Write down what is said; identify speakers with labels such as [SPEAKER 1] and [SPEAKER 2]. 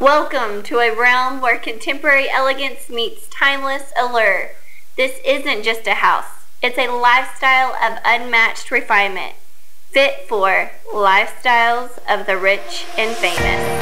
[SPEAKER 1] Welcome to a realm where contemporary elegance meets timeless allure. This isn't just a house, it's a lifestyle of unmatched refinement, fit for lifestyles of the rich and famous.